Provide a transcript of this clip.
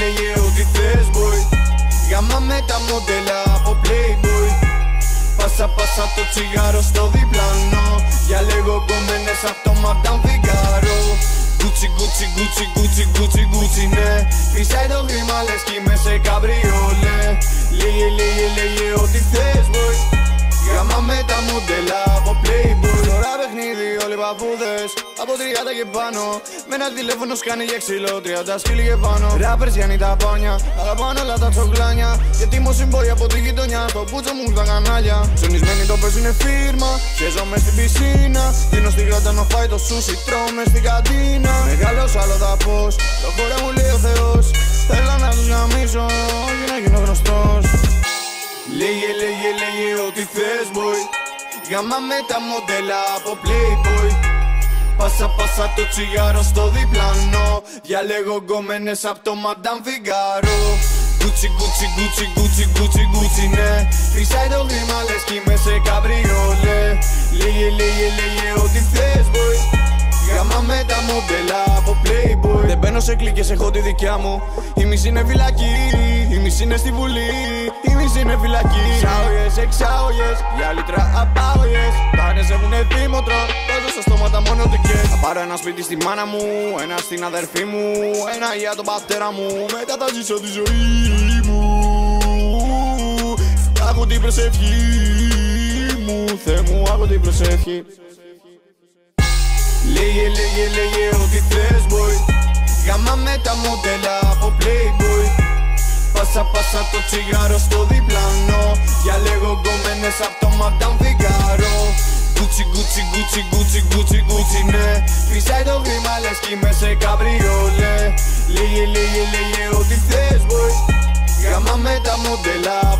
λέγε ό,τι θες boy. Γάμα με τα μοντέλα από Playboy. Πάσα πάσα το τσιγάρο στο διπλανό Για λίγο κομμένες απ' το Madame Figaro Gucci, Gucci, Gucci, Gucci, Gucci, Gucci, ναι. Φυσάει το χρήμα λες κι είμαι σε καμπριόλε. Λίγε, λίγε, λέγε ό,τι θες boy. Γάμα με τα μοντέλα από Playboy Τώρα παιχνίδι όλοι παππούδες Από 30 και πάνω. Με ένα τηλέφωνο σκάνει για ξύλο 30 σκύλι και πάνω. Ράπερς Γιάννη τα πάνια Αγαπάνε όλα τα τσοκλάνια. Γιατί μου συμπόει από τη γειτονιά Στο πούτσο μου τα κανάλια. Ψωνισμένοι το παίζουνε φίρμα Χέζω μες στην πισίνα. Δίνω στη γάτα να φάει το σούσι Τρώω μες στην καντίνα. Μεγάλος άλλο θα πως Το χώρα μου λέει ο Θεός. Θέλω να τους γαμίσω Όχι να γίνω γνωστός. Λέγε, λέγε, λέγε ό,τι θες boy Γάμα με τα μοντέλα από Playboy. Πάσα πάσα το τσιγάρο στο διπλανό Διαλέγω γκόμενες απ' το Madame Figaro. Gucci, Gucci, Gucci, Gucci, Gucci, Gucci, ναι. Φυσάει το χρήμα λες κι είμαι σε καμπριόλε. Λέγε, λέγε, λέγε ό,τι θες boy. Γάμα με τα μοντέλα από Playboy. Δεν μπαίνω σε κλίκες, έχω τη δικιά μου. Η μισή είναι φυλακή, η μισή είναι στη βουλή. Η μισή είναι φυλακή. Εξάγωγες, εξάγωγες, για λίτρα απάγωγες Τάνες έχουνε δίμοτρο, βάζω στα στόματα μόνο τικές Θα πάρω ένα σπίτι στη μάνα μου, ένα στην αδερφή μου Ένα για τον πατέρα μου, μετά θα ζήσω τη ζωή μου. Έχω την προσευχή μου, Θεέ μου, έχω την προσευχή. Λέγε, λέγε, λέγε ό,τι θες boy. Γάμα με τα μοντέλα από Playboy. Πάσα πάσα το τσιγάρο στο διπλανό Για λέγω γκόμενες απ' το Madame Figaro Gucci, Gucci, Gucci, Gucci, Gucci, Gucci, ναι. Φυσάει το χρήμα λες κι είμαι σε καμπριόλε. Λέγε, λέγε, λέγε ό,τι θες boy Γάμα με τα μοντέλα